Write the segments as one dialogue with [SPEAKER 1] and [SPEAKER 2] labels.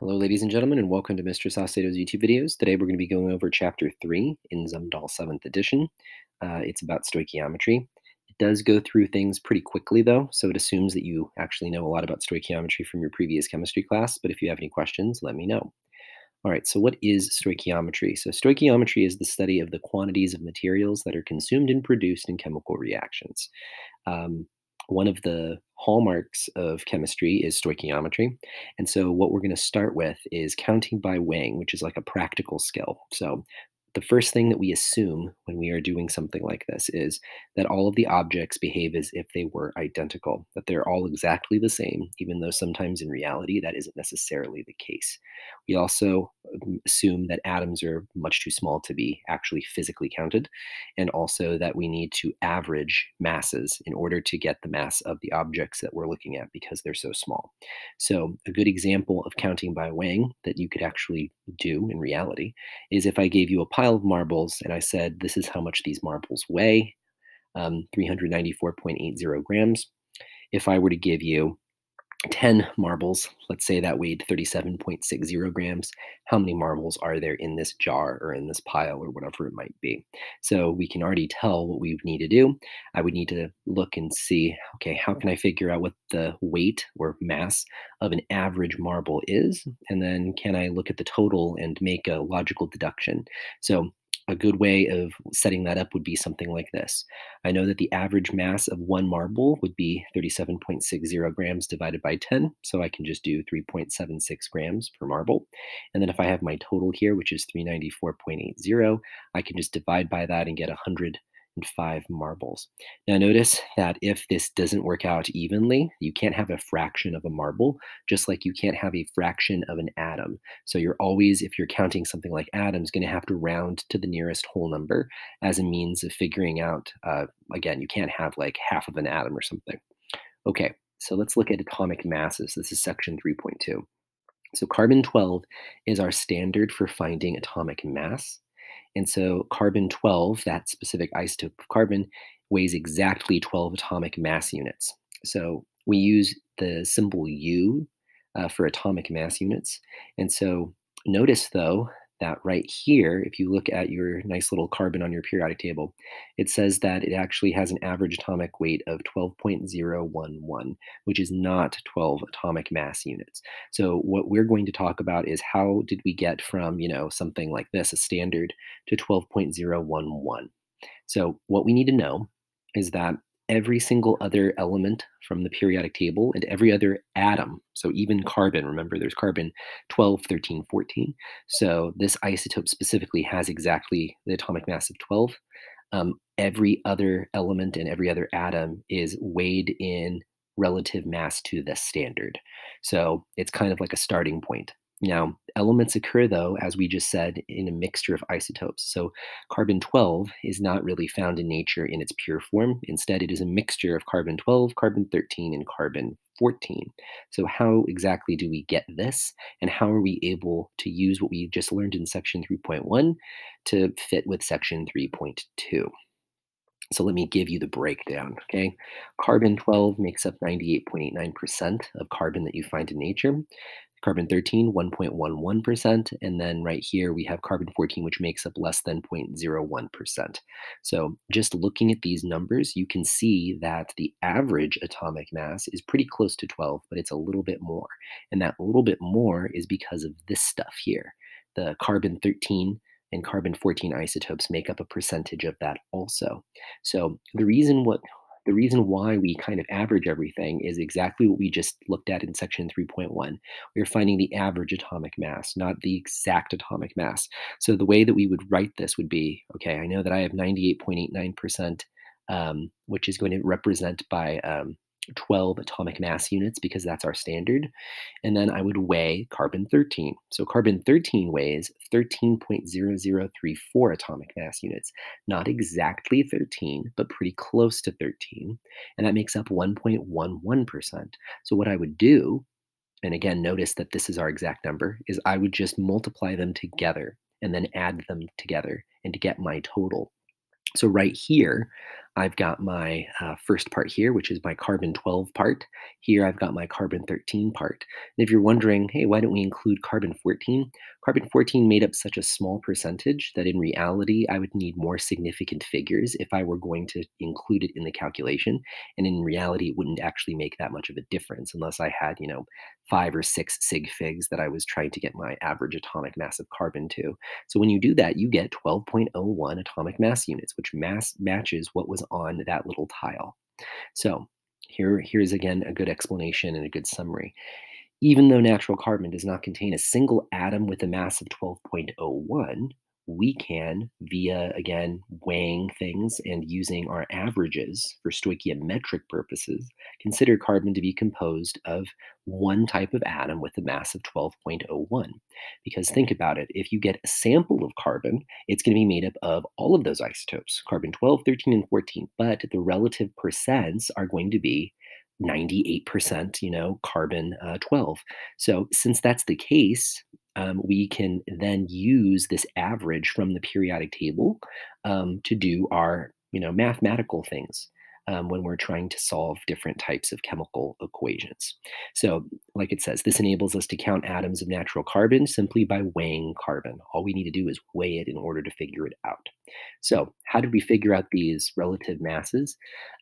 [SPEAKER 1] Hello, ladies and gentlemen, and welcome to Mr. Saucedo's YouTube videos. Today we're going to be going over Chapter 3 in Zumdahl 7th edition. Uh, it's about stoichiometry. It does go through things pretty quickly, though, so it assumes that you actually know a lot about stoichiometry from your previous chemistry class, but if you have any questions, let me know. All right, so what is stoichiometry? So stoichiometry is the study of the quantities of materials that are consumed and produced in chemical reactions. Um, one of the hallmarks of chemistry is stoichiometry. And so, what we're going to start with is counting by weighing, which is like a practical skill. So, the first thing that we assume when we are doing something like this is that all of the objects behave as if they were identical, that they're all exactly the same, even though sometimes in reality that isn't necessarily the case. We also um, assume that atoms are much too small to be actually physically counted, and also that we need to average masses in order to get the mass of the objects that we're looking at because they're so small. So, a good example of counting by weighing that you could actually do in reality is if I gave you a pile of marbles and I said, This is how much these marbles weigh um, 394.80 grams. If I were to give you 10 marbles, let's say that weighed 37.60 grams, how many marbles are there in this jar or in this pile or whatever it might be? So we can already tell what we need to do. I would need to look and see, okay, how can I figure out what the weight or mass of an average marble is? And then can I look at the total and make a logical deduction? So a good way of setting that up would be something like this. I know that the average mass of one marble would be 37.60 grams divided by 10, so I can just do 3.76 grams per marble. And then if I have my total here, which is 394.80, I can just divide by that and get 100 and five marbles. Now notice that if this doesn't work out evenly, you can't have a fraction of a marble, just like you can't have a fraction of an atom. So you're always, if you're counting something like atoms, going to have to round to the nearest whole number as a means of figuring out, uh, again, you can't have like half of an atom or something. Okay, so let's look at atomic masses. This is section 3.2. So carbon 12 is our standard for finding atomic mass. And so carbon 12, that specific isotope of carbon, weighs exactly 12 atomic mass units. So we use the symbol U uh, for atomic mass units. And so notice though that right here, if you look at your nice little carbon on your periodic table, it says that it actually has an average atomic weight of 12.011, which is not 12 atomic mass units. So what we're going to talk about is how did we get from, you know, something like this, a standard, to 12.011. So what we need to know is that every single other element from the periodic table and every other atom. So even carbon, remember there's carbon 12, 13, 14. So this isotope specifically has exactly the atomic mass of 12. Um, every other element and every other atom is weighed in relative mass to the standard. So it's kind of like a starting point. Now, elements occur, though, as we just said, in a mixture of isotopes. So, carbon 12 is not really found in nature in its pure form. Instead, it is a mixture of carbon 12, carbon 13, and carbon 14. So, how exactly do we get this? And how are we able to use what we just learned in section 3.1 to fit with section 3.2? So let me give you the breakdown, okay? Carbon 12 makes up 98.89% of carbon that you find in nature. Carbon 13, 1.11%. And then right here, we have carbon 14, which makes up less than 0.01%. So just looking at these numbers, you can see that the average atomic mass is pretty close to 12, but it's a little bit more. And that little bit more is because of this stuff here. The carbon 13 and carbon 14 isotopes make up a percentage of that also. So the reason what the reason why we kind of average everything is exactly what we just looked at in section 3.1. We're finding the average atomic mass, not the exact atomic mass. So the way that we would write this would be, okay, I know that I have 98.89%, um, which is going to represent by um, 12 atomic mass units because that's our standard. And then I would weigh carbon 13. So carbon 13 weighs 13.0034 atomic mass units. Not exactly 13, but pretty close to 13. And that makes up 1.11%. So what I would do, and again, notice that this is our exact number, is I would just multiply them together and then add them together and to get my total. So right here, I've got my uh, first part here, which is my carbon 12 part. Here I've got my carbon 13 part. And if you're wondering, hey, why don't we include carbon 14? Carbon 14 made up such a small percentage that in reality, I would need more significant figures if I were going to include it in the calculation. And in reality, it wouldn't actually make that much of a difference unless I had, you know, five or six sig figs that I was trying to get my average atomic mass of carbon to. So when you do that, you get 12.01 atomic mass units, which mass matches what was on that little tile. So here, here's again a good explanation and a good summary. Even though natural carbon does not contain a single atom with a mass of 12.01, we can, via again weighing things and using our averages for stoichiometric purposes, consider carbon to be composed of one type of atom with a mass of 12.01. Because think about it, if you get a sample of carbon, it's going to be made up of all of those isotopes carbon 12, 13, and 14, but the relative percents are going to be 98%, you know, carbon uh, 12. So, since that's the case, um, we can then use this average from the periodic table um, to do our you know mathematical things um, when we're trying to solve different types of chemical equations. So, like it says, this enables us to count atoms of natural carbon simply by weighing carbon. All we need to do is weigh it in order to figure it out. So, how did we figure out these relative masses?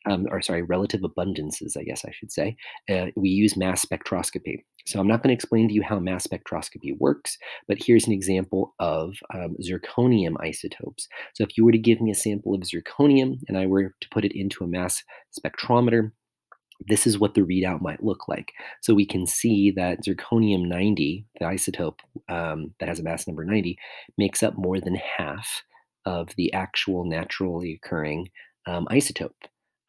[SPEAKER 1] Um, or, sorry, relative abundances, I guess I should say. Uh, we use mass spectroscopy. So, I'm not going to explain to you how mass spectroscopy works, but here's an example of um, zirconium isotopes. So, if you were to give me a sample of zirconium and I were to put it into a mass spectrometer, this is what the readout might look like. So we can see that zirconium 90, the isotope um, that has a mass number 90, makes up more than half of the actual naturally occurring um, isotope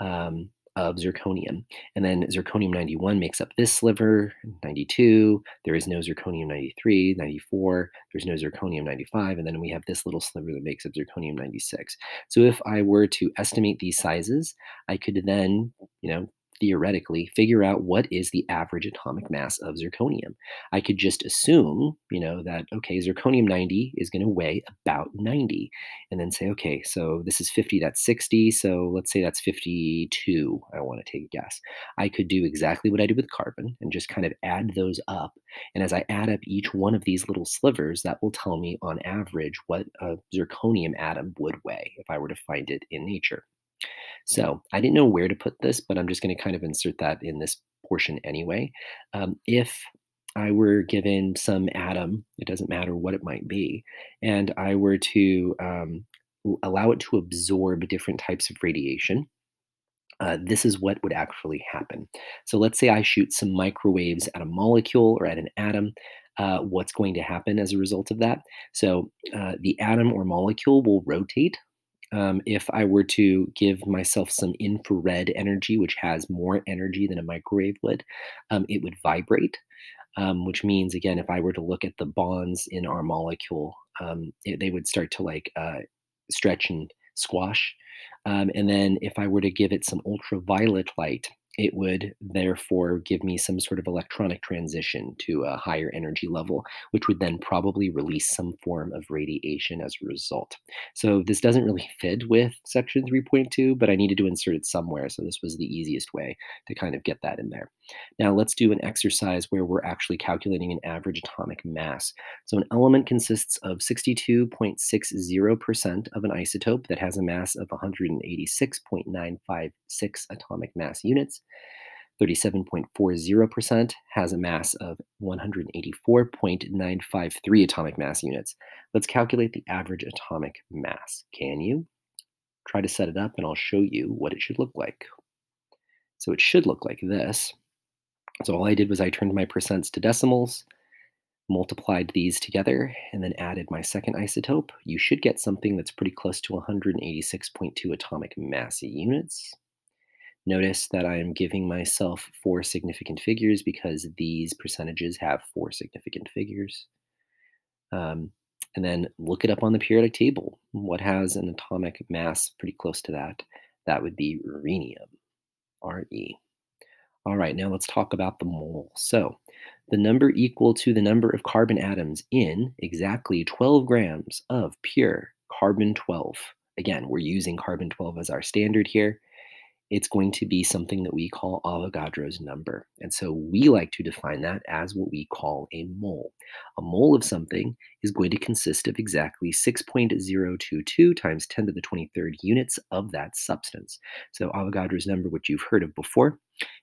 [SPEAKER 1] um, of zirconium. And then zirconium 91 makes up this sliver, 92. There is no zirconium 93, 94. There's no zirconium 95. And then we have this little sliver that makes up zirconium 96. So if I were to estimate these sizes, I could then, you know, theoretically figure out what is the average atomic mass of zirconium. I could just assume, you know, that okay, zirconium 90 is going to weigh about 90 and then say, okay, so this is 50, that's 60, so let's say that's 52. I want to take a guess. I could do exactly what I did with carbon and just kind of add those up. And as I add up each one of these little slivers, that will tell me on average what a zirconium atom would weigh if I were to find it in nature. So I didn't know where to put this, but I'm just going to kind of insert that in this portion anyway. Um, if I were given some atom, it doesn't matter what it might be, and I were to um, allow it to absorb different types of radiation, uh, this is what would actually happen. So let's say I shoot some microwaves at a molecule or at an atom. Uh, what's going to happen as a result of that? So uh, the atom or molecule will rotate um, if I were to give myself some infrared energy, which has more energy than a microwave would, um, it would vibrate, um, which means, again, if I were to look at the bonds in our molecule, um, it, they would start to like uh, stretch and squash. Um, and then if I were to give it some ultraviolet light, it would therefore give me some sort of electronic transition to a higher energy level, which would then probably release some form of radiation as a result. So this doesn't really fit with section 3.2, but I needed to insert it somewhere. So this was the easiest way to kind of get that in there. Now let's do an exercise where we're actually calculating an average atomic mass. So an element consists of 62.60% of an isotope that has a mass of 186.956 atomic mass units. 37.40% has a mass of 184.953 atomic mass units. Let's calculate the average atomic mass. Can you? Try to set it up and I'll show you what it should look like. So it should look like this. So all I did was I turned my percents to decimals, multiplied these together, and then added my second isotope. You should get something that's pretty close to 186.2 atomic mass units. Notice that I am giving myself four significant figures because these percentages have four significant figures. Um, and then look it up on the periodic table. What has an atomic mass pretty close to that? That would be rhenium, Re. All right, now let's talk about the mole. So the number equal to the number of carbon atoms in exactly 12 grams of pure carbon 12. Again, we're using carbon 12 as our standard here. It's going to be something that we call Avogadro's number. And so we like to define that as what we call a mole. A mole of something is going to consist of exactly 6.022 times 10 to the 23rd units of that substance. So Avogadro's number, which you've heard of before,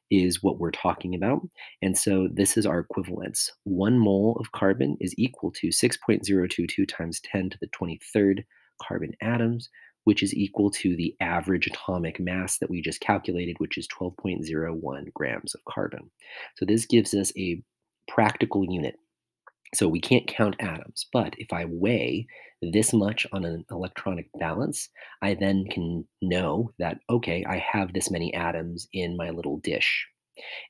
[SPEAKER 1] is what we're talking about. And so this is our equivalence. One mole of carbon is equal to 6.022 times 10 to the 23rd carbon atoms which is equal to the average atomic mass that we just calculated, which is 12.01 grams of carbon. So this gives us a practical unit. So we can't count atoms, but if I weigh this much on an electronic balance, I then can know that, okay, I have this many atoms in my little dish.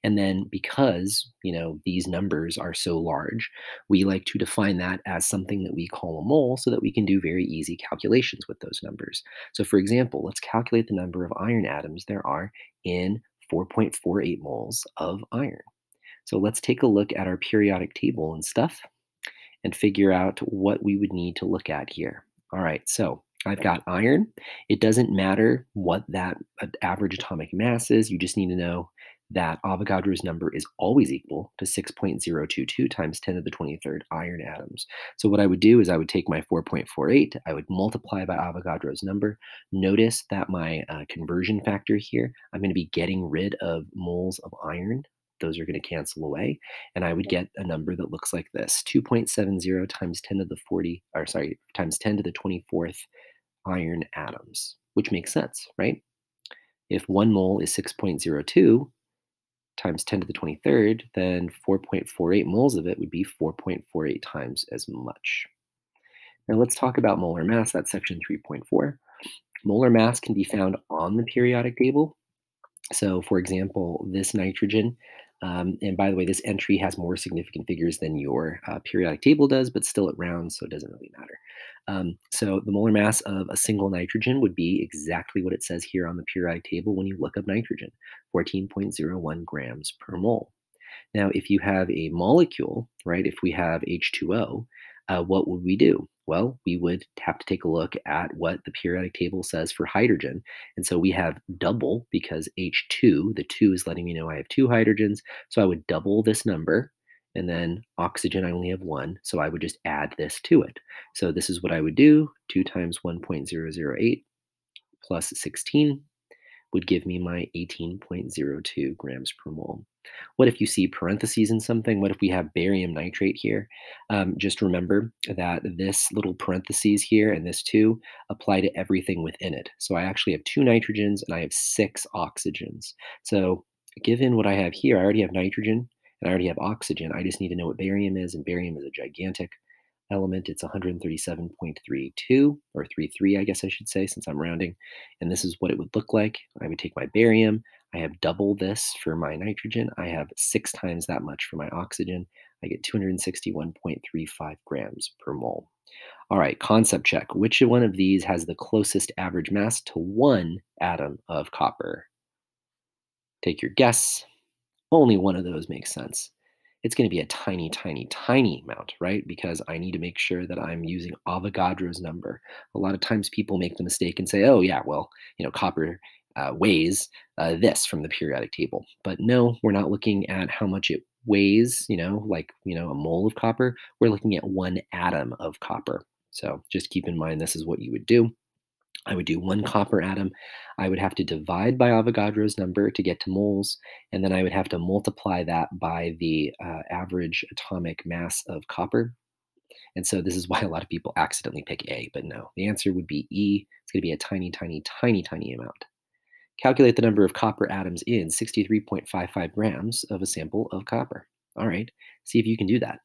[SPEAKER 1] And then because, you know, these numbers are so large, we like to define that as something that we call a mole so that we can do very easy calculations with those numbers. So for example, let's calculate the number of iron atoms there are in 4.48 moles of iron. So let's take a look at our periodic table and stuff and figure out what we would need to look at here. All right, so I've got iron. It doesn't matter what that uh, average atomic mass is. You just need to know that Avogadro's number is always equal to 6.022 times 10 to the 23rd iron atoms. So what I would do is I would take my 4.48, I would multiply by Avogadro's number. Notice that my uh, conversion factor here, I'm going to be getting rid of moles of iron. Those are going to cancel away. And I would get a number that looks like this, 2.70 times 10 to the 40, or sorry, times 10 to the 24th iron atoms, which makes sense, right? If one mole is 6.02, times 10 to the 23rd, then 4.48 moles of it would be 4.48 times as much. Now let's talk about molar mass, that's section 3.4. Molar mass can be found on the periodic table. So for example, this nitrogen um, and by the way, this entry has more significant figures than your uh, periodic table does, but still it rounds, so it doesn't really matter. Um, so the molar mass of a single nitrogen would be exactly what it says here on the periodic table when you look up nitrogen, 14.01 grams per mole. Now, if you have a molecule, right, if we have H2O, uh, what would we do? Well, we would have to take a look at what the periodic table says for hydrogen. And so we have double because H2, the 2 is letting me know I have two hydrogens. So I would double this number. And then oxygen, I only have one. So I would just add this to it. So this is what I would do 2 times 1.008 plus 16 would give me my 18.02 grams per mole. What if you see parentheses in something? What if we have barium nitrate here? Um, just remember that this little parentheses here and this two apply to everything within it. So I actually have two nitrogens and I have six oxygens. So given what I have here, I already have nitrogen and I already have oxygen. I just need to know what barium is, and barium is a gigantic element, it's 137.32 or 33, I guess I should say, since I'm rounding. And this is what it would look like. I would take my barium. I have double this for my nitrogen. I have six times that much for my oxygen. I get 261.35 grams per mole. All right, concept check. Which one of these has the closest average mass to one atom of copper? Take your guess. Only one of those makes sense it's going to be a tiny, tiny, tiny amount, right? Because I need to make sure that I'm using Avogadro's number. A lot of times people make the mistake and say, oh, yeah, well, you know, copper uh, weighs uh, this from the periodic table. But no, we're not looking at how much it weighs, you know, like, you know, a mole of copper. We're looking at one atom of copper. So just keep in mind this is what you would do. I would do one copper atom. I would have to divide by Avogadro's number to get to moles, and then I would have to multiply that by the uh, average atomic mass of copper. And so this is why a lot of people accidentally pick A, but no, the answer would be E. It's going to be a tiny, tiny, tiny, tiny amount. Calculate the number of copper atoms in 63.55 grams of a sample of copper. All right, see if you can do that.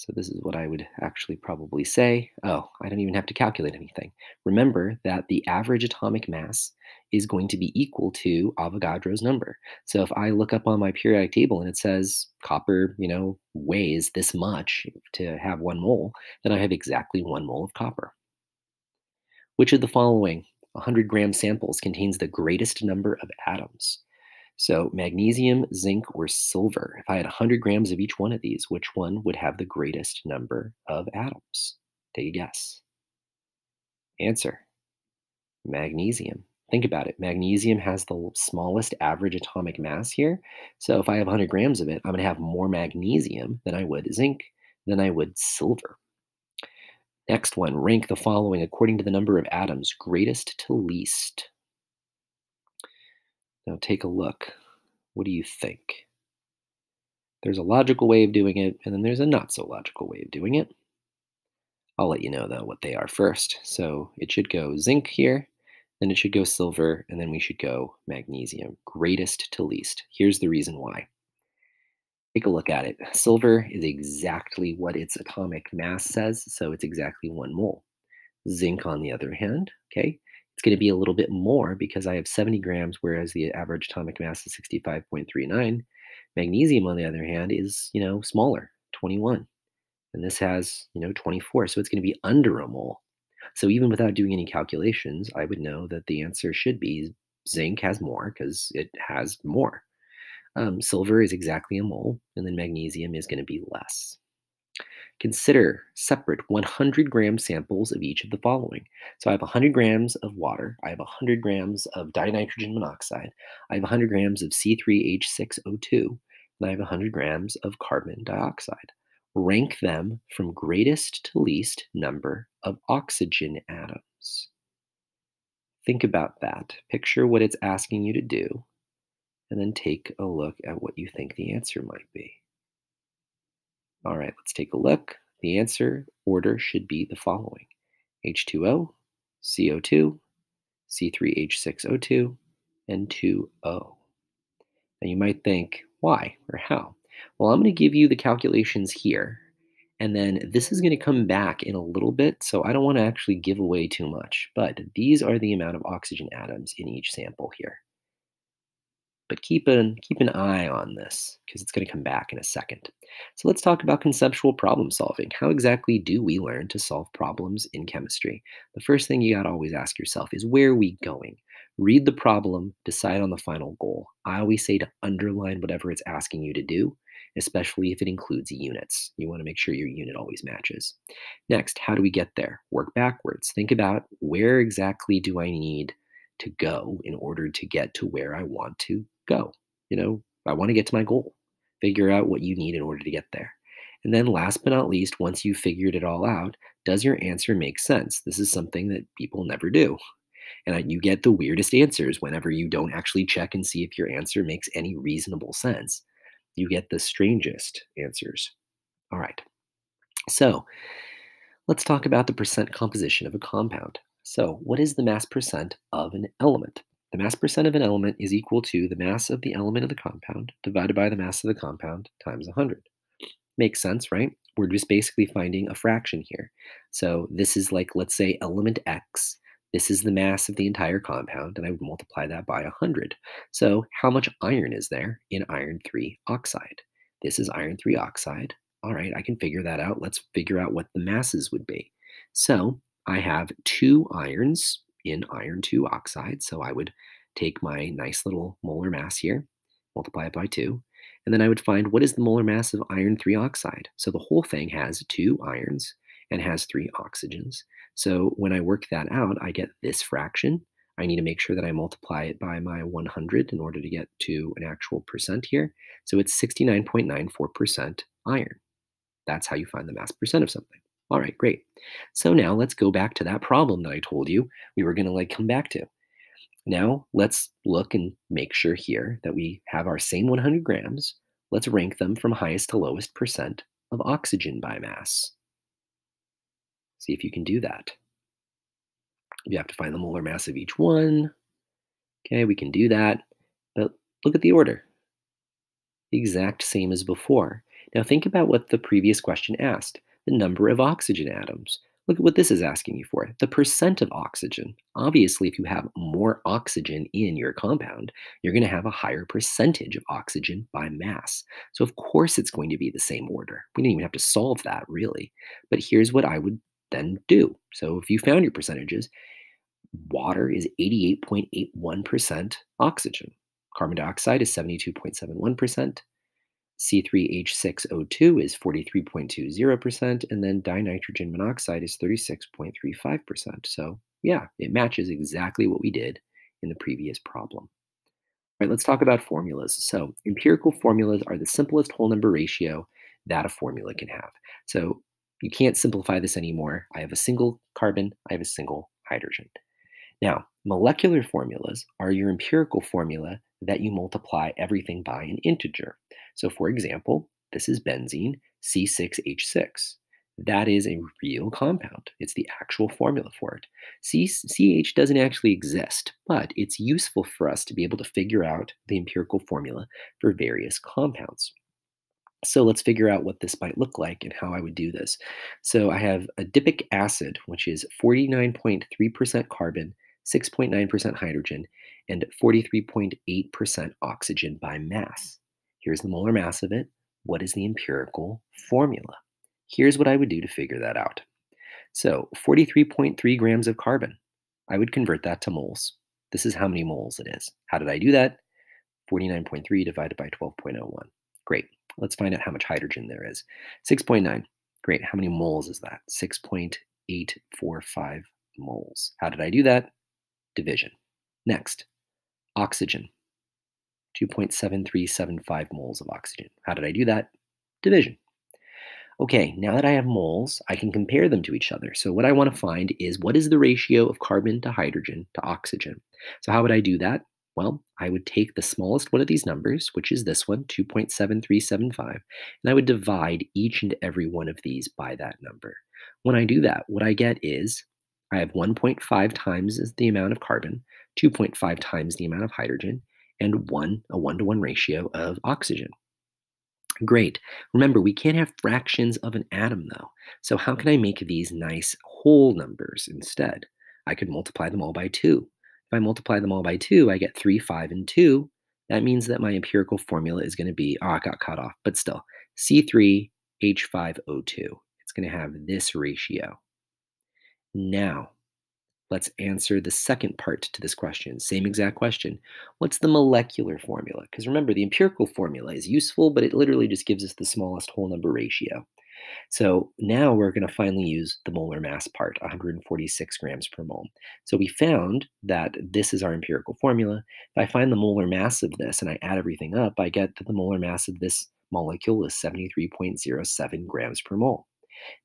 [SPEAKER 1] So this is what I would actually probably say. Oh, I don't even have to calculate anything. Remember that the average atomic mass is going to be equal to Avogadro's number. So if I look up on my periodic table and it says copper, you know, weighs this much to have one mole, then I have exactly one mole of copper. Which of the following 100 gram samples contains the greatest number of atoms? So magnesium, zinc, or silver. If I had 100 grams of each one of these, which one would have the greatest number of atoms? Take a guess. Answer. Magnesium. Think about it. Magnesium has the smallest average atomic mass here. So if I have 100 grams of it, I'm going to have more magnesium than I would zinc, than I would silver. Next one, rank the following according to the number of atoms, greatest to least. Now take a look. What do you think? There's a logical way of doing it, and then there's a not so logical way of doing it. I'll let you know, though, what they are first. So it should go zinc here, then it should go silver, and then we should go magnesium, greatest to least. Here's the reason why. Take a look at it. Silver is exactly what its atomic mass says, so it's exactly one mole. Zinc, on the other hand, okay, it's going to be a little bit more because I have 70 grams, whereas the average atomic mass is 65.39. Magnesium, on the other hand, is, you know, smaller, 21. And this has, you know, 24. So it's going to be under a mole. So even without doing any calculations, I would know that the answer should be zinc has more because it has more. Um, silver is exactly a mole, and then magnesium is going to be less. Consider separate 100 gram samples of each of the following. So I have 100 grams of water, I have 100 grams of dinitrogen monoxide, I have 100 grams of C3H6O2, and I have 100 grams of carbon dioxide. Rank them from greatest to least number of oxygen atoms. Think about that. Picture what it's asking you to do, and then take a look at what you think the answer might be. All right, let's take a look. The answer order should be the following H2O, CO2, C3H6O2, N2O. Now you might think, why or how? Well, I'm going to give you the calculations here, and then this is going to come back in a little bit, so I don't want to actually give away too much, but these are the amount of oxygen atoms in each sample here. But keep an, keep an eye on this because it's going to come back in a second. So let's talk about conceptual problem solving. How exactly do we learn to solve problems in chemistry? The first thing you got to always ask yourself is where are we going? Read the problem, decide on the final goal. I always say to underline whatever it's asking you to do, especially if it includes units. You want to make sure your unit always matches. Next, how do we get there? Work backwards. Think about where exactly do I need to go in order to get to where I want to go. You know, I want to get to my goal. Figure out what you need in order to get there. And then, last but not least, once you've figured it all out, does your answer make sense? This is something that people never do. And you get the weirdest answers whenever you don't actually check and see if your answer makes any reasonable sense. You get the strangest answers. All right. So, let's talk about the percent composition of a compound. So, what is the mass percent of an element? The mass percent of an element is equal to the mass of the element of the compound divided by the mass of the compound times 100. Makes sense, right? We're just basically finding a fraction here. So this is like, let's say, element X. This is the mass of the entire compound, and I would multiply that by 100. So how much iron is there in iron 3 oxide? This is iron 3 oxide. All right, I can figure that out. Let's figure out what the masses would be. So I have two irons in iron 2 oxide. So I would take my nice little molar mass here, multiply it by 2, and then I would find what is the molar mass of iron 3 oxide. So the whole thing has two irons and has three oxygens. So when I work that out, I get this fraction. I need to make sure that I multiply it by my 100 in order to get to an actual percent here. So it's 69.94% iron. That's how you find the mass percent of something. All right, great. So now let's go back to that problem that I told you we were going to like come back to. Now let's look and make sure here that we have our same 100 grams. Let's rank them from highest to lowest percent of oxygen by mass. See if you can do that. You have to find the molar mass of each one. Okay, we can do that. But look at the order. The exact same as before. Now think about what the previous question asked the number of oxygen atoms. Look at what this is asking you for the percent of oxygen. Obviously, if you have more oxygen in your compound, you're going to have a higher percentage of oxygen by mass. So, of course, it's going to be the same order. We didn't even have to solve that really. But here's what I would then do. So, if you found your percentages, water is 88.81% oxygen, carbon dioxide is 72.71%, C3H6O2 is 43.20%, and then dinitrogen monoxide is 36.35%. So, yeah, it matches exactly what we did in the previous problem. All right, let's talk about formulas. So empirical formulas are the simplest whole number ratio that a formula can have. So you can't simplify this anymore. I have a single carbon, I have a single hydrogen. Now, molecular formulas are your empirical formula that you multiply everything by an integer. So for example, this is benzene, C6H6. That is a real compound. It's the actual formula for it. C- CH doesn't actually exist, but it's useful for us to be able to figure out the empirical formula for various compounds. So let's figure out what this might look like and how I would do this. So I have adipic acid, which is 49.3% carbon, 6.9% hydrogen, and 43.8% oxygen by mass. Here's the molar mass of it. What is the empirical formula? Here's what I would do to figure that out. So 43.3 grams of carbon, I would convert that to moles. This is how many moles it is. How did I do that? 49.3 divided by 12.01. Great. Let's find out how much hydrogen there is. 6.9. Great. How many moles is that? 6.845 moles. How did I do that? Division. Next, oxygen. 2.7375 moles of oxygen. How did I do that? Division. Okay, now that I have moles, I can compare them to each other. So what I want to find is what is the ratio of carbon to hydrogen to oxygen? So how would I do that? Well, I would take the smallest one of these numbers, which is this one, 2.7375, and I would divide each and every one of these by that number. When I do that, what I get is I have 1.5 times the amount of carbon, 2.5 times the amount of hydrogen, and 1, a 1 to 1 ratio of oxygen. Great. Remember, we can't have fractions of an atom, though. So how can I make these nice whole numbers instead? I could multiply them all by 2. If I multiply them all by 2, I get 3, 5, and 2. That means that my empirical formula is going to be, oh, it got cut off, but still, C3H5O2. It's going to have this ratio. Now, Let's answer the second part to this question. Same exact question. What's the molecular formula? Because remember, the empirical formula is useful, but it literally just gives us the smallest whole number ratio. So now we're going to finally use the molar mass part, 146 grams per mole. So we found that this is our empirical formula. If I find the molar mass of this and I add everything up, I get that the molar mass of this molecule is 73.07 grams per mole.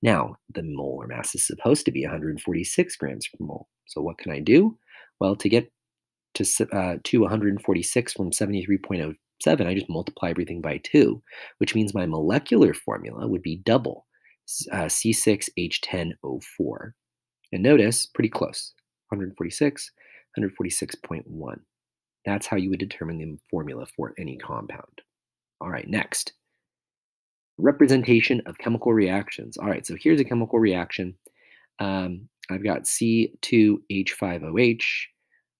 [SPEAKER 1] Now, the molar mass is supposed to be 146 grams per mole. So what can I do? Well, to get to, uh, to 146 from 73.07, I just multiply everything by 2, which means my molecular formula would be double uh, C6H10O4. And notice, pretty close, 146, 146.1. That's how you would determine the formula for any compound. All right, next. Representation of chemical reactions. All right, so here's a chemical reaction. Um, I've got C2H5OH,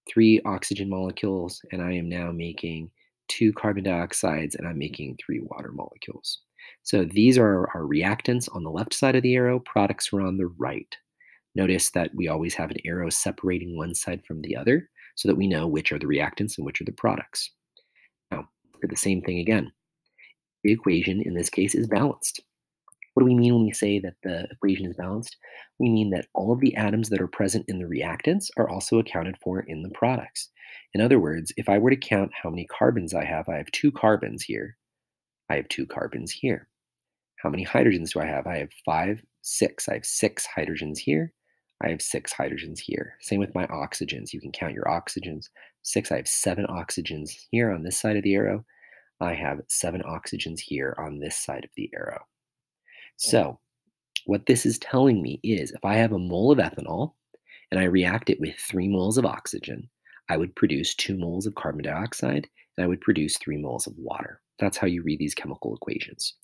[SPEAKER 1] three oxygen molecules, and I am now making two carbon dioxides and I'm making three water molecules. So these are our reactants on the left side of the arrow, products are on the right. Notice that we always have an arrow separating one side from the other so that we know which are the reactants and which are the products. Now, for the same thing again. The equation in this case is balanced. What do we mean when we say that the equation is balanced? We mean that all of the atoms that are present in the reactants are also accounted for in the products. In other words, if I were to count how many carbons I have, I have two carbons here. I have two carbons here. How many hydrogens do I have? I have five, six. I have six hydrogens here. I have six hydrogens here. Same with my oxygens. You can count your oxygens. Six, I have seven oxygens here on this side of the arrow. I have seven oxygens here on this side of the arrow. So, what this is telling me is if I have a mole of ethanol and I react it with three moles of oxygen, I would produce two moles of carbon dioxide and I would produce three moles of water. That's how you read these chemical equations.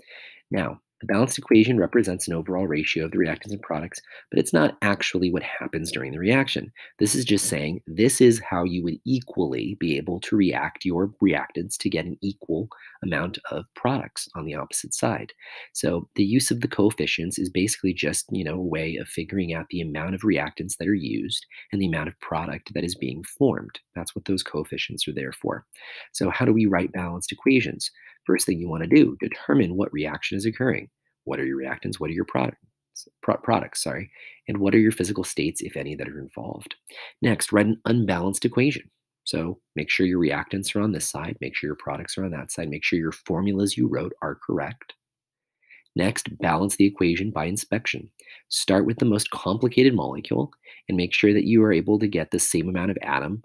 [SPEAKER 1] Now, the balanced equation represents an overall ratio of the reactants and products, but it's not actually what happens during the reaction. This is just saying this is how you would equally be able to react your reactants to get an equal amount of products on the opposite side. So the use of the coefficients is basically just, you know, a way of figuring out the amount of reactants that are used and the amount of product that is being formed. That's what those coefficients are there for. So how do we write balanced equations? First thing you want to do, determine what reaction is occurring. What are your reactants? What are your products? Pro- products, sorry, and what are your physical states, if any, that are involved. Next, write an unbalanced equation. So make sure your reactants are on this side, make sure your products are on that side, make sure your formulas you wrote are correct. Next, balance the equation by inspection. Start with the most complicated molecule and make sure that you are able to get the same amount of atom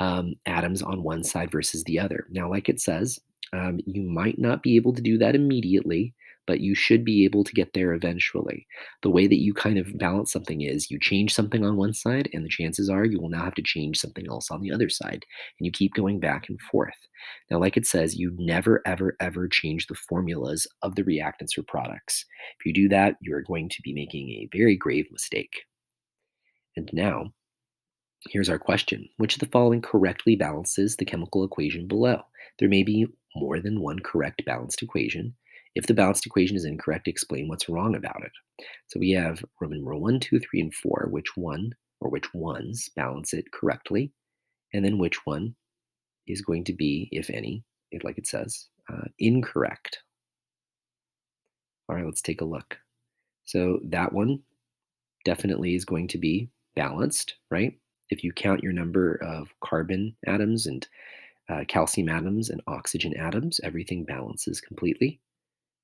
[SPEAKER 1] um, atoms on one side versus the other. Now, like it says, um, you might not be able to do that immediately, but you should be able to get there eventually. The way that you kind of balance something is you change something on one side, and the chances are you will now have to change something else on the other side. And you keep going back and forth. Now, like it says, you never, ever, ever change the formulas of the reactants or products. If you do that, you're going to be making a very grave mistake. And now, here's our question Which of the following correctly balances the chemical equation below? There may be more than one correct balanced equation. If the balanced equation is incorrect, explain what's wrong about it. So we have Roman numeral 1, 2, 3, and 4. Which one or which ones balance it correctly? And then which one is going to be, if any, like it says, uh, incorrect. All right, let's take a look. So that one definitely is going to be balanced, right? If you count your number of carbon atoms and uh, calcium atoms and oxygen atoms, everything balances completely.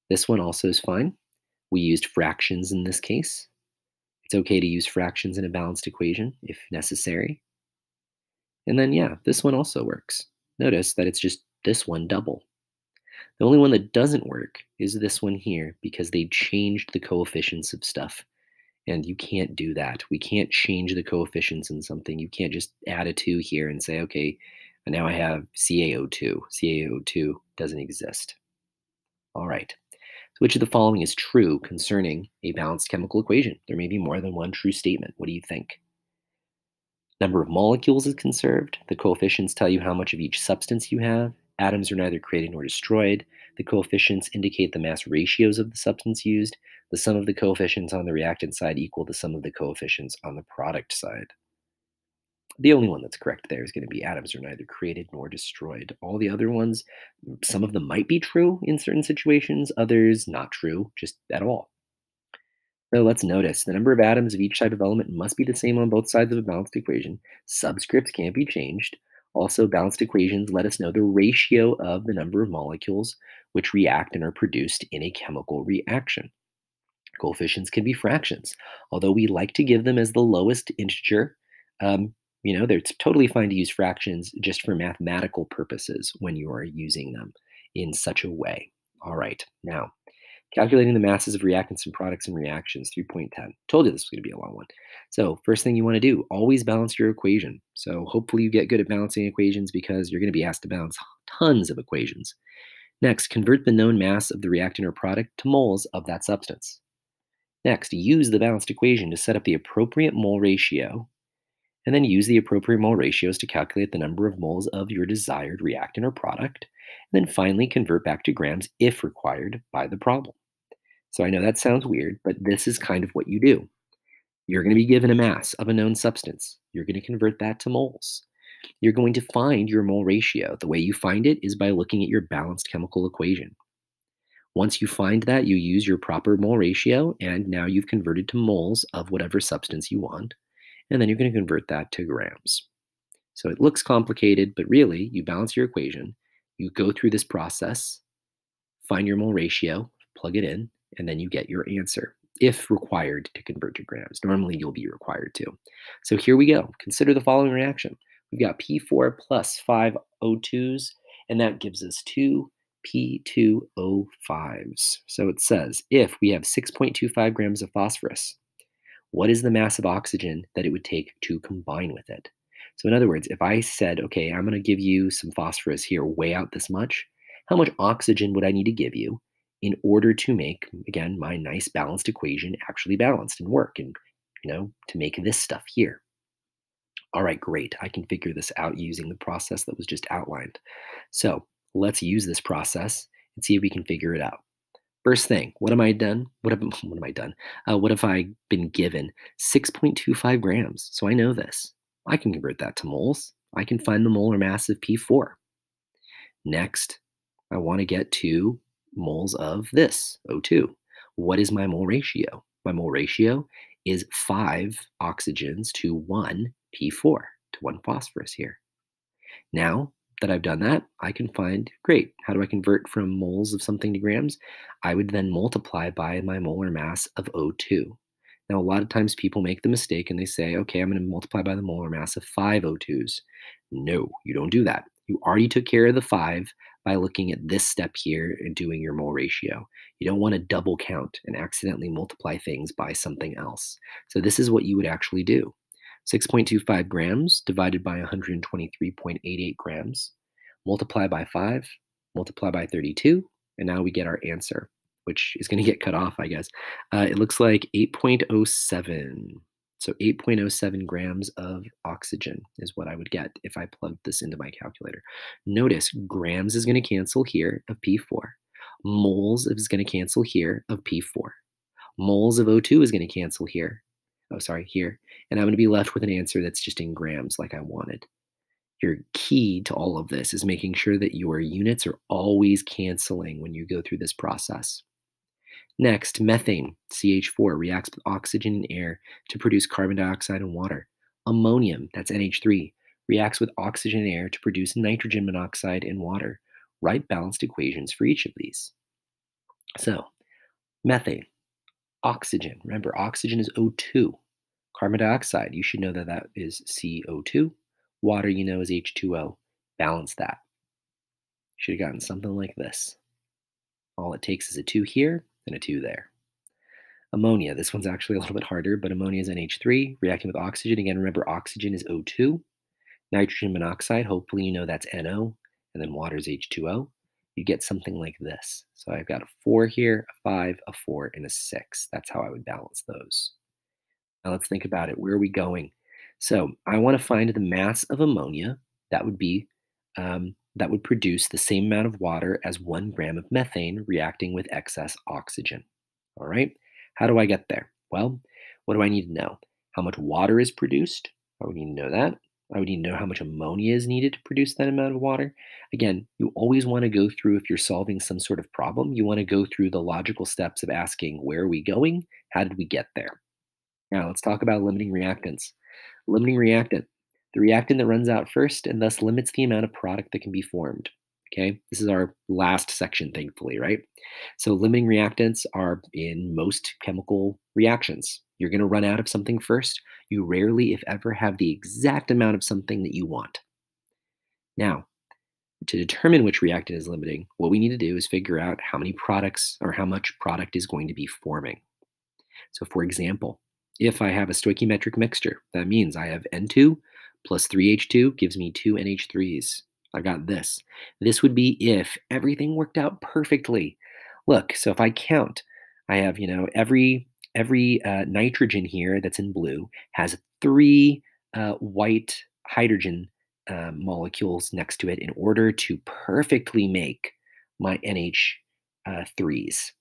[SPEAKER 1] This one also is fine. We used fractions in this case. It's okay to use fractions in a balanced equation if necessary. And then, yeah, this one also works. Notice that it's just this one double. The only one that doesn't work is this one here because they changed the coefficients of stuff. And you can't do that. We can't change the coefficients in something. You can't just add a 2 here and say, okay, and now I have CaO2. CaO2 doesn't exist. All right. So which of the following is true concerning a balanced chemical equation? There may be more than one true statement. What do you think? Number of molecules is conserved. The coefficients tell you how much of each substance you have. Atoms are neither created nor destroyed. The coefficients indicate the mass ratios of the substance used. The sum of the coefficients on the reactant side equal the sum of the coefficients on the product side. The only one that's correct there is going to be atoms are neither created nor destroyed. All the other ones, some of them might be true in certain situations, others not true, just at all. So let's notice the number of atoms of each type of element must be the same on both sides of a balanced equation. Subscripts can't be changed. Also, balanced equations let us know the ratio of the number of molecules which react and are produced in a chemical reaction. Coefficients can be fractions. Although we like to give them as the lowest integer, um, you know, they're totally fine to use fractions just for mathematical purposes when you are using them in such a way. All right, now calculating the masses of reactants and products and reactions 3.10 told you this was going to be a long one. So first thing you want to do always balance your equation. So hopefully you get good at balancing equations because you're going to be asked to balance tons of equations. Next convert the known mass of the reactant or product to moles of that substance. Next use the balanced equation to set up the appropriate mole ratio and then use the appropriate mole ratios to calculate the number of moles of your desired reactant or product, and then finally convert back to grams if required by the problem. So I know that sounds weird, but this is kind of what you do. You're going to be given a mass of a known substance. You're going to convert that to moles. You're going to find your mole ratio. The way you find it is by looking at your balanced chemical equation. Once you find that, you use your proper mole ratio, and now you've converted to moles of whatever substance you want and then you're going to convert that to grams. So it looks complicated, but really you balance your equation, you go through this process, find your mole ratio, plug it in, and then you get your answer if required to convert to grams. Normally you'll be required to. So here we go. Consider the following reaction. We've got P4 plus 5 O2s, and that gives us two P2O5s. So it says if we have 6.25 grams of phosphorus, what is the mass of oxygen that it would take to combine with it? So, in other words, if I said, okay, I'm going to give you some phosphorus here, weigh out this much, how much oxygen would I need to give you in order to make, again, my nice balanced equation actually balanced and work and, you know, to make this stuff here? All right, great. I can figure this out using the process that was just outlined. So, let's use this process and see if we can figure it out. First thing, what am I done? What have what am I done? Uh, what have I been given? 6.25 grams. So I know this. I can convert that to moles. I can find the molar mass of P4. Next, I want to get to moles of this, O2. What is my mole ratio? My mole ratio is 5 oxygens to 1 P4, to 1 phosphorus here. Now that I've done that, I can find, great, how do I convert from moles of something to grams? I would then multiply by my molar mass of O2. Now, a lot of times people make the mistake and they say, okay, I'm going to multiply by the molar mass of five O2s. No, you don't do that. You already took care of the five by looking at this step here and doing your mole ratio. You don't want to double count and accidentally multiply things by something else. So this is what you would actually do. 6.25 grams divided by 123.88 grams, multiply by 5, multiply by 32, and now we get our answer, which is going to get cut off, I guess. Uh, it looks like 8.07. So 8.07 grams of oxygen is what I would get if I plugged this into my calculator. Notice grams is going to cancel here of P4. Moles is going to cancel here of P4. Moles of O2 is going to cancel here oh, sorry, here. And I'm going to be left with an answer that's just in grams like I wanted. Your key to all of this is making sure that your units are always canceling when you go through this process. Next, methane, CH4, reacts with oxygen and air to produce carbon dioxide and water. Ammonium, that's NH3, reacts with oxygen and air to produce nitrogen monoxide and water. Write balanced equations for each of these. So, methane, Oxygen, remember oxygen is O2. Carbon dioxide, you should know that that is CO2. Water, you know, is H2O. Balance that. Should have gotten something like this. All it takes is a 2 here and a 2 there. Ammonia, this one's actually a little bit harder, but ammonia is NH3, reacting with oxygen. Again, remember oxygen is O2. Nitrogen monoxide, hopefully you know that's NO, and then water is H2O you get something like this. So I've got a 4 here, a 5, a 4, and a 6. That's how I would balance those. Now let's think about it. Where are we going? So I want to find the mass of ammonia. That would be um, that would produce the same amount of water as one gram of methane reacting with excess oxygen. All right. How do I get there? Well, what do I need to know? How much water is produced? I would need to know that. I would need to know how much ammonia is needed to produce that amount of water. Again, you always want to go through, if you're solving some sort of problem, you want to go through the logical steps of asking, where are we going? How did we get there? Now, let's talk about limiting reactants. Limiting reactant, the reactant that runs out first and thus limits the amount of product that can be formed. Okay, this is our last section, thankfully, right? So, limiting reactants are in most chemical reactions. You're going to run out of something first. You rarely, if ever, have the exact amount of something that you want. Now, to determine which reactant is limiting, what we need to do is figure out how many products or how much product is going to be forming. So, for example, if I have a stoichiometric mixture, that means I have N2 plus 3H2 gives me two NH3s. I got this. This would be if everything worked out perfectly. Look, so if I count, I have, you know, every every uh, nitrogen here that's in blue has three uh, white hydrogen uh, molecules next to it in order to perfectly make my NH3s.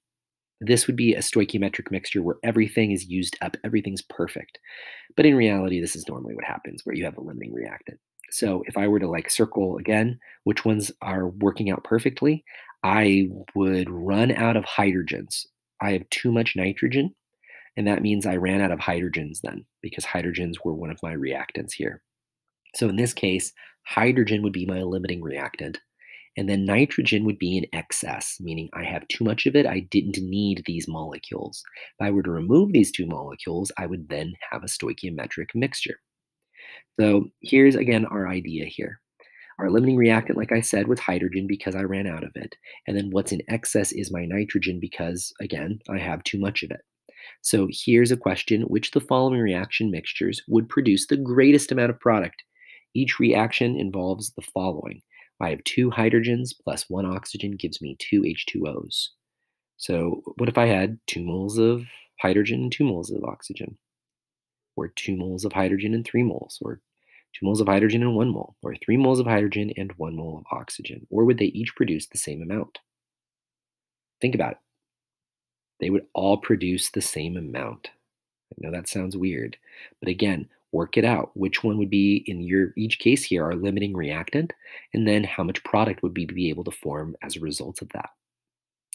[SPEAKER 1] This would be a stoichiometric mixture where everything is used up, everything's perfect. But in reality, this is normally what happens where you have a limiting reactant. So if I were to like circle again which ones are working out perfectly, I would run out of hydrogens. I have too much nitrogen, and that means I ran out of hydrogens then because hydrogens were one of my reactants here. So in this case, hydrogen would be my limiting reactant. And then nitrogen would be in excess, meaning I have too much of it. I didn't need these molecules. If I were to remove these two molecules, I would then have a stoichiometric mixture. So here's again our idea here. Our limiting reactant, like I said, was hydrogen because I ran out of it. And then what's in excess is my nitrogen because, again, I have too much of it. So here's a question Which the following reaction mixtures would produce the greatest amount of product? Each reaction involves the following. I have two hydrogens plus one oxygen gives me two H2Os. So what if I had two moles of hydrogen and two moles of oxygen? Or 2 moles of hydrogen and 3 moles, or 2 moles of hydrogen and 1 mole, or 3 moles of hydrogen and 1 mole of oxygen? Or would they each produce the same amount? Think about it. They would all produce the same amount. I know that sounds weird, but again, work it out. Which one would be in your each case here our limiting reactant, and then how much product would we be able to form as a result of that?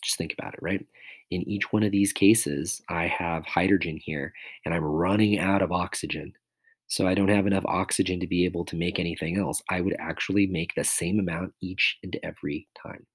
[SPEAKER 1] Just think about it, right? In each one of these cases, I have hydrogen here and I'm running out of oxygen. So I don't have enough oxygen to be able to make anything else. I would actually make the same amount each and every time.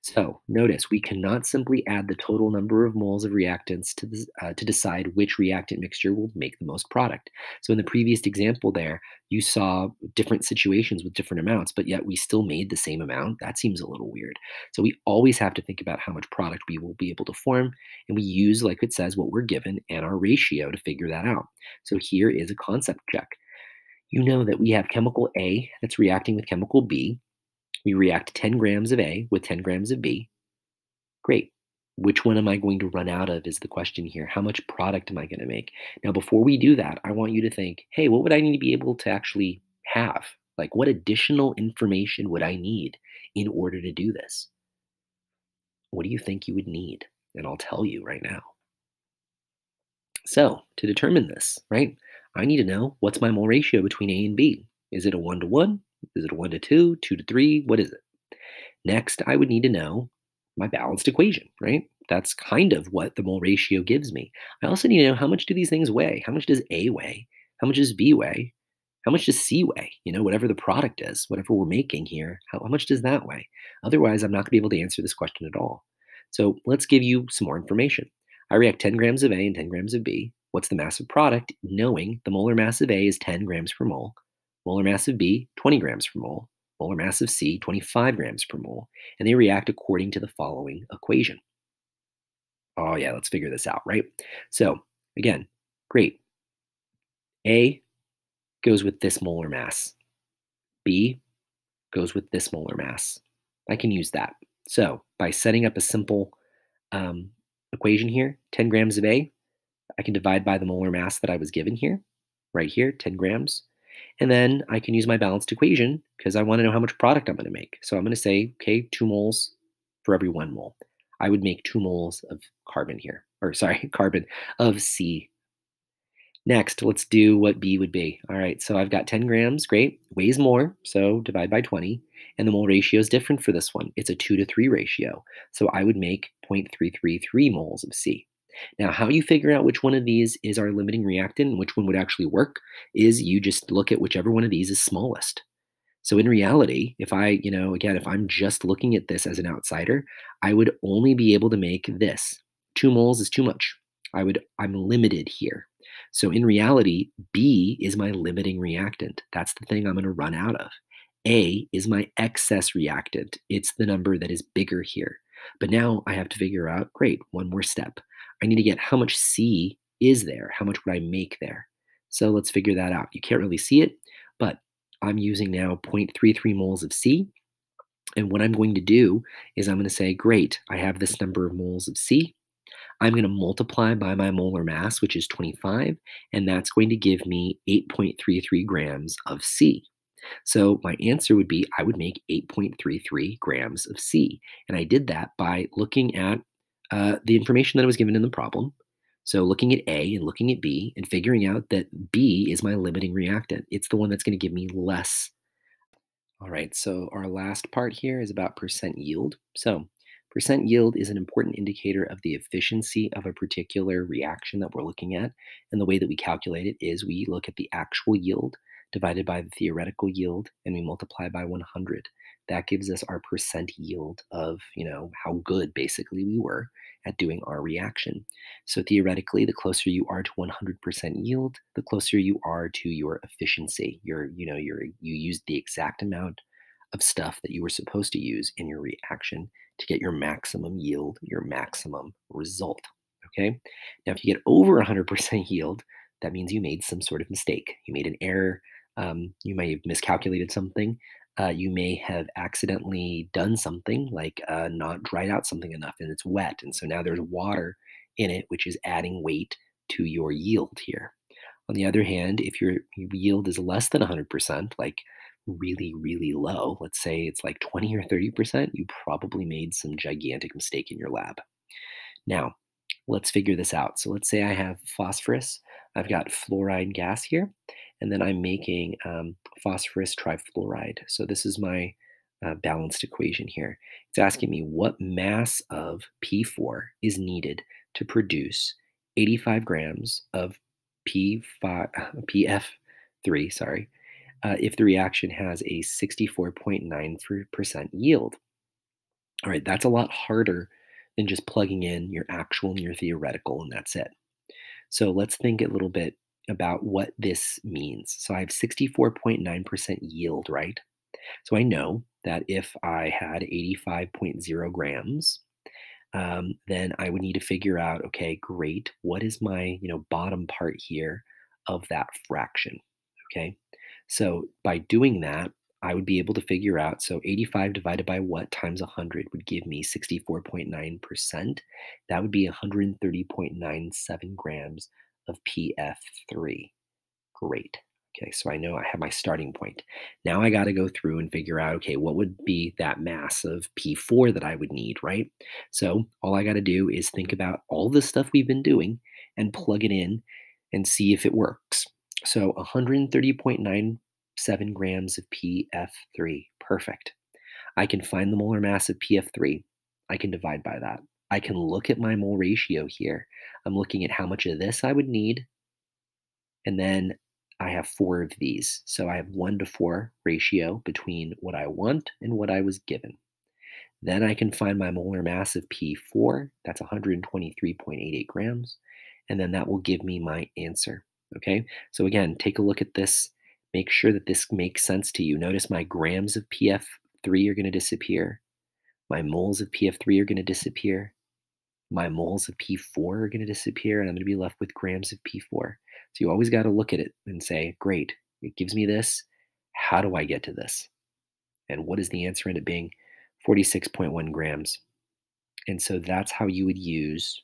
[SPEAKER 1] So notice we cannot simply add the total number of moles of reactants to, uh, to decide which reactant mixture will make the most product. So in the previous example there, you saw different situations with different amounts, but yet we still made the same amount. That seems a little weird. So we always have to think about how much product we will be able to form, and we use, like it says, what we're given and our ratio to figure that out. So here is a concept check. You know that we have chemical A that's reacting with chemical B, we react 10 grams of A with 10 grams of B. Great. Which one am I going to run out of is the question here. How much product am I going to make? Now, before we do that, I want you to think, hey, what would I need to be able to actually have? Like, what additional information would I need in order to do this? What do you think you would need? And I'll tell you right now. So, to determine this, right, I need to know what's my mole ratio between A and B. Is it a one to one? Is it a 1 to 2, 2 to 3? What is it? Next, I would need to know my balanced equation, right? That's kind of what the mole ratio gives me. I also need to know how much do these things weigh? How much does A weigh? How much does B weigh? How much does C weigh? You know, whatever the product is, whatever we're making here, how, how much does that weigh? Otherwise, I'm not going to be able to answer this question at all. So let's give you some more information. I react 10 grams of A and 10 grams of B. What's the mass of product? Knowing the molar mass of A is 10 grams per mole. Molar mass of B, 20 grams per mole. Molar mass of C, 25 grams per mole. And they react according to the following equation. Oh, yeah, let's figure this out, right? So, again, great. A goes with this molar mass. B goes with this molar mass. I can use that. So, by setting up a simple um, equation here, 10 grams of A, I can divide by the molar mass that I was given here, right here, 10 grams. And then I can use my balanced equation because I want to know how much product I'm going to make. So I'm going to say, okay, two moles for every one mole. I would make two moles of carbon here, or sorry, carbon of C. Next, let's do what B would be. All right, so I've got 10 grams, great, weighs more, so divide by 20. And the mole ratio is different for this one. It's a 2 to 3 ratio. So I would make 0.333 moles of C. Now, how you figure out which one of these is our limiting reactant and which one would actually work is you just look at whichever one of these is smallest. So in reality, if I, you know, again, if I'm just looking at this as an outsider, I would only be able to make this. Two moles is too much. I would, I'm limited here. So in reality, B is my limiting reactant. That's the thing I'm going to run out of. A is my excess reactant. It's the number that is bigger here. But now I have to figure out, great, one more step. I need to get how much C is there? How much would I make there? So let's figure that out. You can't really see it, but I'm using now 0.33 moles of C. And what I'm going to do is I'm going to say, great, I have this number of moles of C. I'm going to multiply by my molar mass, which is 25, and that's going to give me 8.33 grams of C. So my answer would be I would make 8.33 grams of C. And I did that by looking at uh, the information that I was given in the problem. So looking at A and looking at B and figuring out that B is my limiting reactant. It's the one that's going to give me less. All right, so our last part here is about percent yield. So percent yield is an important indicator of the efficiency of a particular reaction that we're looking at. And the way that we calculate it is we look at the actual yield divided by the theoretical yield and we multiply by 100 that gives us our percent yield of you know how good basically we were at doing our reaction. So theoretically the closer you are to 100% yield the closer you are to your efficiency your you know your you used the exact amount of stuff that you were supposed to use in your reaction to get your maximum yield your maximum result okay? Now if you get over 100% yield that means you made some sort of mistake. You made an error um, you may have miscalculated something uh, you may have accidentally done something like uh, not dried out something enough and it's wet. And so now there's water in it, which is adding weight to your yield here. On the other hand, if your yield is less than 100%, like really, really low, let's say it's like 20 or 30%, you probably made some gigantic mistake in your lab. Now, let's figure this out. So let's say I have phosphorus, I've got fluoride gas here, and then I'm making um, phosphorus trifluoride. So this is my uh, balanced equation here. It's asking me what mass of P4 is needed to produce 85 grams of P5, PF3, sorry, uh, if the reaction has a 64.9% yield. All right, that's a lot harder than just plugging in your actual and your theoretical, and that's it. So let's think a little bit about what this means. So I have 64.9% yield, right? So I know that if I had 85.0 grams, um, then I would need to figure out, okay, great, what is my, you know, bottom part here of that fraction, okay? So by doing that, I would be able to figure out, so 85 divided by what times 100 would give me 64.9%. That would be 130.97 grams of PF3. Great. Okay, so I know I have my starting point. Now I got to go through and figure out, okay, what would be that mass of P4 that I would need, right? So all I got to do is think about all the stuff we've been doing and plug it in and see if it works. So 130.97 grams of PF3. Perfect. I can find the molar mass of PF3. I can divide by that. I can look at my mole ratio here. I'm looking at how much of this I would need. And then I have four of these. So I have one to four ratio between what I want and what I was given. Then I can find my molar mass of P4. That's 123.88 grams. And then that will give me my answer. Okay, so again, take a look at this. Make sure that this makes sense to you. Notice my grams of PF3 are going to disappear. My moles of PF3 are going to disappear. My moles of P4 are going to disappear, and I'm going to be left with grams of P4. So you always got to look at it and say, great, it gives me this. How do I get to this? And what is the answer? End up being 46.1 grams. And so that's how you would use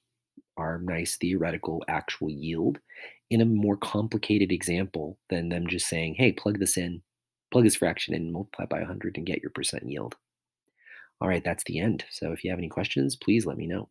[SPEAKER 1] our nice theoretical actual yield in a more complicated example than them just saying, hey, plug this in, plug this fraction in, multiply by 100 and get your percent yield. All right, that's the end. So if you have any questions, please let me know.